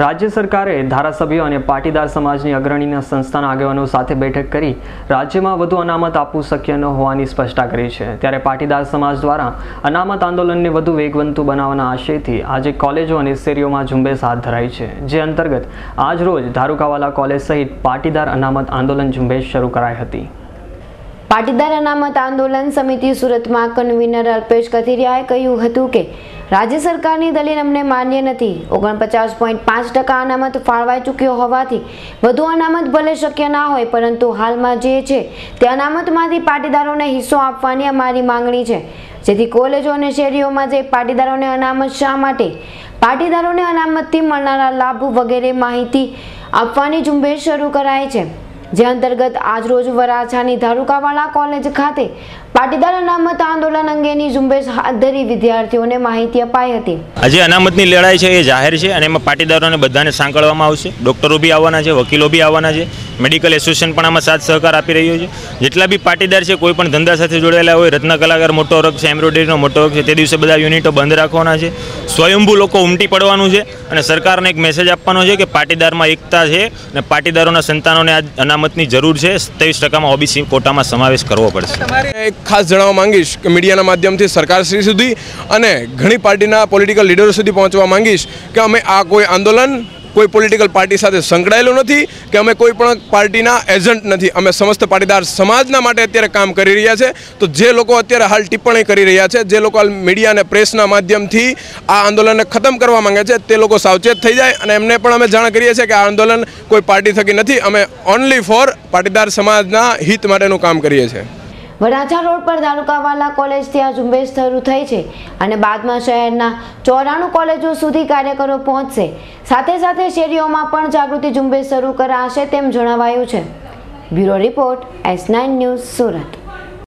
રાજ્ય સરકારે ધારાસભ્યો અને પાટીદાર સમાજની અગ્રણીના સંસ્થાના આગેવાનો સાથે બેઠક કરી રાજ્યમાં વધુ અનામત આપવું શક્ય ન હોવાની સ્પષ્ટતા કરી છે. ત્યારે પાટીદાર સમાજ દ્વારા અનામત આંદોલનને વધુ વેગવંતુ બનાવવાના આશયથી આજે કોલેજો અને શેરીઓમાં ઝુંબેશ હાથ ધરાઈ છે. જે અંતર્ગત આજરોજ ધારુકાવાલા કોલેજ સહિત પાટીદાર અનામત આંદોલન ઝુંબેશ શરૂ કરાઈ હતી. પાટીદાર અનામત આંદોલન સમિતિ સુરતમાં કન્વીનર અલ્પેશ કથિરિયાએ કહ્યું હતું કે, રાજ્ય સરકારની દલીલ અમને માન્ય નથી. ઓગણપચાસ પોઈન્ટ પાંચ ટકા અનામત ફાળવાઈ ચૂક્યો હોવાથી વધુ અનામત ભલે શક્ય ના હોય, પરંતુ હાલમાં જે છે, તે અનામતમાંથી પાટીદારોને હિસ્સો આપવાની અમારી માંગણી છે. જેથી કોલેજો અને શેરીઓમાં જે પાટીદારોને અનામત શા માટે? પાટીદારોને અનામતથી મળનારા લાભ વગેરે માહિતી આપવાની ઝુંબેશ શરૂ કરાય છે. જે અંતર્ગત આજરોજ વરાછાની ધારુકાવાળા કોલેજ ખાતે પાટીદાર અનામત આંદોલન અંગેની ઝુંબેશ હાથ ધરી વિદ્યાર્થીઓને માહિતી અપાઈ હતી. આજે અનામતની લડાઈ છે એ જાહેર છે અને એમાં પાટીદારોને બધાને સાંકળવામાં આવશે. ડૉક્ટરો બી આવવાના છે, વકીલો બી આવવાના છે. મેડિકલ એસોસિએશન પણ આમાં સાથ સહકાર આપી રહ્યો છે. જેટલા બી પાટીદાર છે, કોઈ પણ ધંધા સાથે જોડાયેલા હોય, રત્ન કલાકાર મોટો વર્ગ છે, એમ્બ્રોઇડરીનો મોટો વર્ગ છે, તે દિવસે બધા યુનિટો બંધ રાખવાના છે. સ્વયંભૂ લોકો ઉમટી પડવાનું છે અને સરકારને એક મેસેજ આપવાનો છે કે પાટીદારમાં એકતા છે અને પાટીદારોના સંતાનોને આ અનામતની જરૂર છે સત્યાવીસ ટકામાં ઓબીસી કોટામાં સમાવેશ કરવો પડશે. એક ખાસ જણાવવા માંગીશ કે મીડિયાના માધ્યમથી સરકારશ્રી સુધી અને ઘણી પાર્ટીના પોલિટિકલ લીડરો સુધી પહોંચવા માંગીશ કે અમે આ કોઈ આંદોલન કોઈ પોલિટિકલ પાર્ટી સાથે સંકળાયેલું નથી કે અમે કોઈ પણ પાર્ટીના એજન્ટ નથી. અમે સમસ્ત પાટીદાર સમાજના માટે અત્યારે કામ કરી રહ્યા છે. તો જે લોકો અત્યારે હાલ ટિપ્પણી કરી રહ્યા છે, જે લોકો હાલ મીડિયા અને પ્રેસના માધ્યમથી આ આંદોલનને ખતમ કરવા માંગે છે, તે લોકો સાવચેત થઈ જાય અને એમને પણ અમે જાણ કરીએ છીએ કે આ આંદોલન કોઈ પાર્ટી થકી નથી. અમે ઓનલી ફોર પાટીદાર સમાજના હિત માટેનું કામ કરીએ છીએ. વરાછા રોડ પર ધારુકાવાલા કોલેજ ત્યાં ઝુંબેશ શરૂ થઈ છે અને બાદમાં શહેરના ચોરાણું કોલેજો સુધી કાર્યકરો પહોંચશે. સાથે સાથે શેરીઓમાં પણ જાગૃતિ ઝુંબેશ શરૂ કરાશે તેમ જણાવાયું છે. Bureau report S nine news Surat.